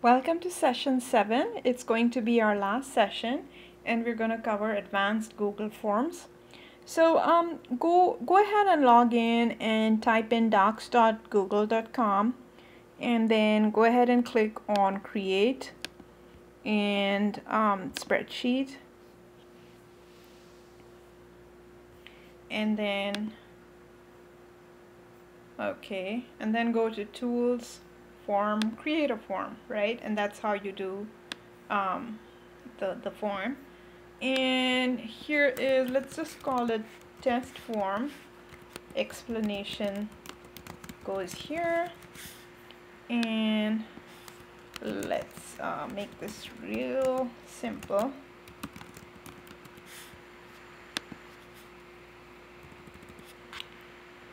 Welcome to session 7. It's going to be our last session and we're going to cover advanced Google Forms. So um, go, go ahead and log in and type in docs.google.com and then go ahead and click on create and um, spreadsheet and then okay and then go to tools form create a form right? And that's how you do um, the, the form. And here is let's just call it test form. Explanation goes here. And let's uh, make this real simple.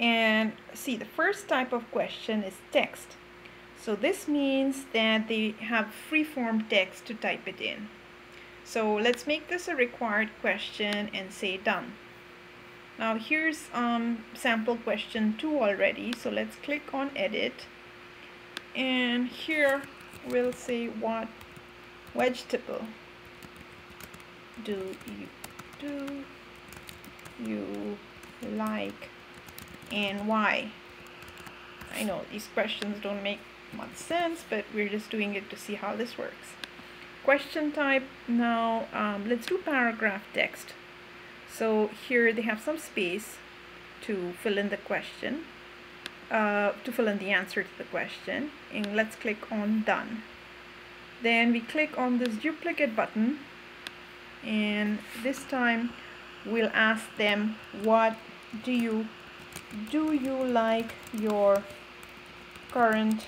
And see the first type of question is text so this means that they have free-form text to type it in. So let's make this a required question and say done. Now here's um, sample question 2 already. So let's click on edit. And here we'll say what vegetable do you do you like and why? I know these questions don't make much sense, but we're just doing it to see how this works. Question type, now um, let's do paragraph text. So here they have some space to fill in the question, uh, to fill in the answer to the question, and let's click on done. Then we click on this duplicate button, and this time we'll ask them what do you do you like your current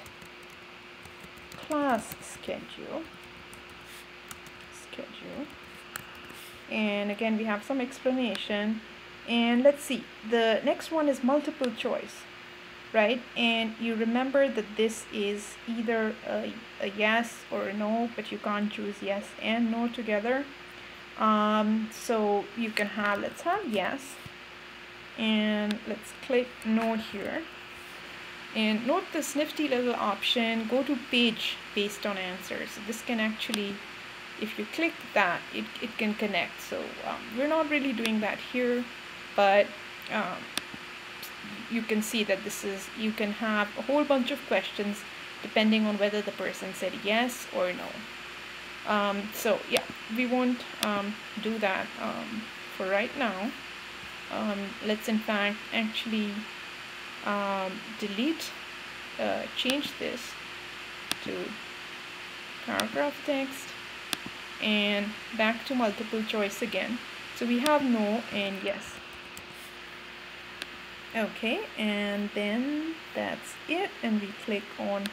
class schedule. Schedule. And again we have some explanation. And let's see the next one is multiple choice right? And you remember that this is either a, a yes or a no but you can't choose yes and no together. Um, so you can have let's have yes. And let's click no here and note this nifty little option go to page based on answers. This can actually if you click that it, it can connect. So um, we're not really doing that here but um, you can see that this is you can have a whole bunch of questions depending on whether the person said yes or no. Um, so yeah we won't um, do that um, for right now. Um, let's in fact actually um, delete uh, change this to paragraph text and back to multiple choice again. So we have no and yes. Okay and then that's it and we click on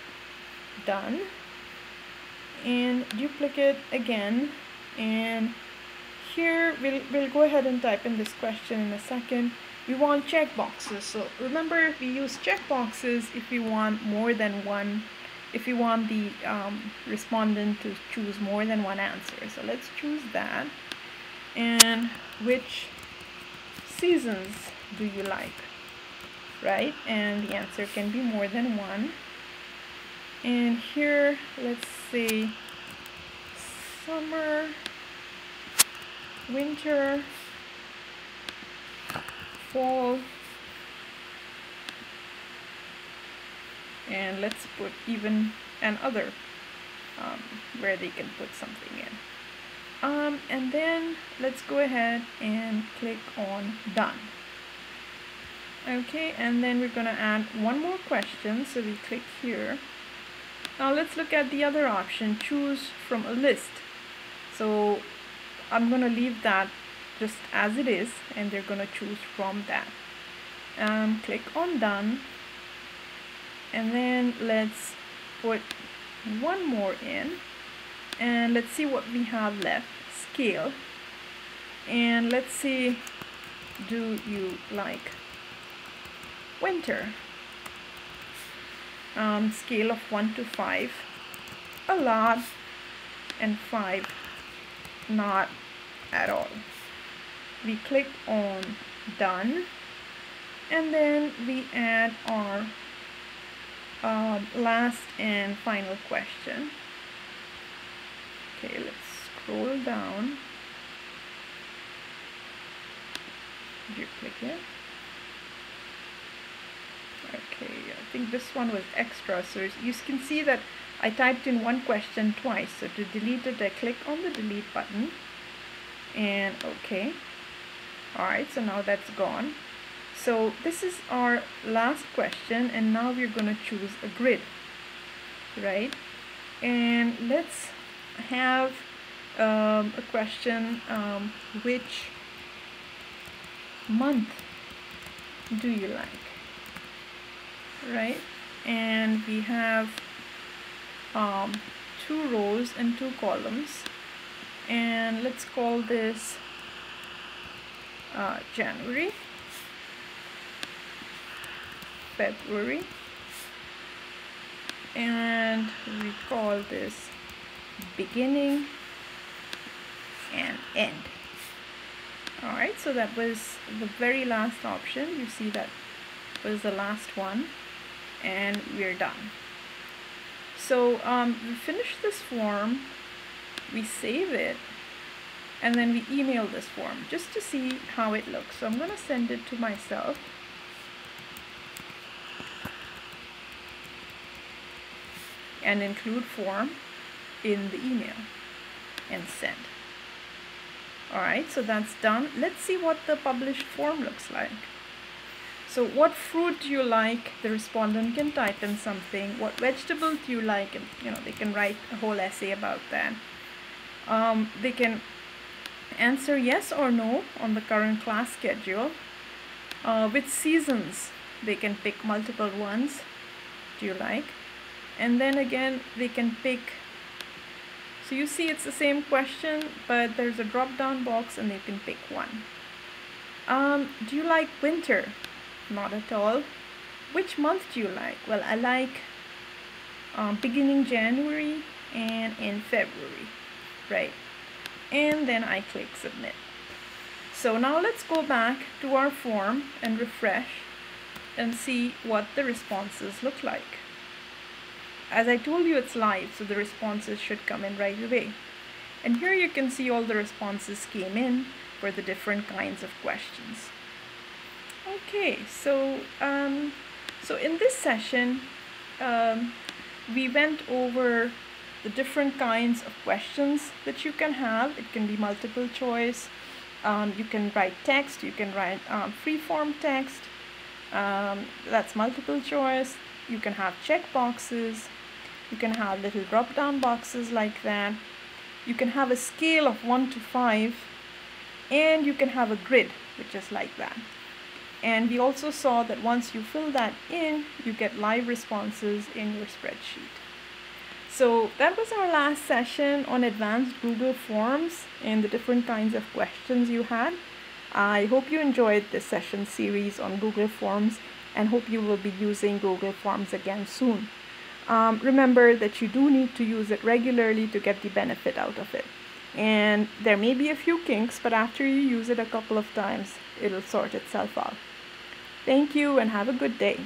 done. And duplicate again and here we'll, we'll go ahead and type in this question in a second we want checkboxes. So remember, we use checkboxes if we want more than one, if we want the um, respondent to choose more than one answer. So let's choose that. And which seasons do you like? Right? And the answer can be more than one. And here, let's say summer, winter, and let's put even an other um, where they can put something in. Um, and then let's go ahead and click on done. Okay and then we're gonna add one more question so we click here. Now let's look at the other option choose from a list. So I'm gonna leave that just as it is and they're gonna choose from that. Um, click on done. And then let's put one more in. And let's see what we have left. Scale. And let's see do you like winter? Um, scale of 1 to 5 a lot. And 5 not at all we click on done and then we add our uh, last and final question Okay, let's scroll down. you click Duplicate. Okay, I think this one was extra. So you can see that I typed in one question twice. So to delete it, I click on the delete button and okay. Alright, so now that's gone. So this is our last question and now we're going to choose a grid, right? And let's have um, a question, um, which month do you like? right and we have um, two rows and two columns and let's call this uh, January February and we call this beginning and end alright so that was the very last option you see that was the last one and we're done. So um, we finish this form, we save it, and then we email this form just to see how it looks. So I'm going to send it to myself. and include form in the email and send. Alright, so that's done. Let's see what the published form looks like. So what fruit do you like? The respondent can type in something. What vegetable do you like? And you know, they can write a whole essay about that. Um, they can answer yes or no on the current class schedule. Uh, which seasons? They can pick multiple ones. Do you like? And then again, they can pick so you see it's the same question, but there's a drop down box and they can pick one. Um, do you like winter? not at all which month do you like well I like um, beginning January and in February right and then I click submit. So now let's go back to our form and refresh and see what the responses look like. As I told you it's live so the responses should come in right away. And here you can see all the responses came in for the different kinds of questions. Okay, so um, so in this session, um, we went over the different kinds of questions that you can have. It can be multiple choice. Um, you can write text. You can write um, free form text. Um, that's multiple choice. You can have check boxes. You can have little drop down boxes like that. You can have a scale of 1 to 5 and you can have a grid which is like that and we also saw that once you fill that in you get live responses in your spreadsheet so that was our last session on advanced Google Forms and the different kinds of questions you had I hope you enjoyed this session series on Google Forms and hope you will be using Google Forms again soon. Um, remember that you do need to use it regularly to get the benefit out of it. And there may be a few kinks, but after you use it a couple of times, it'll sort itself out. Thank you and have a good day.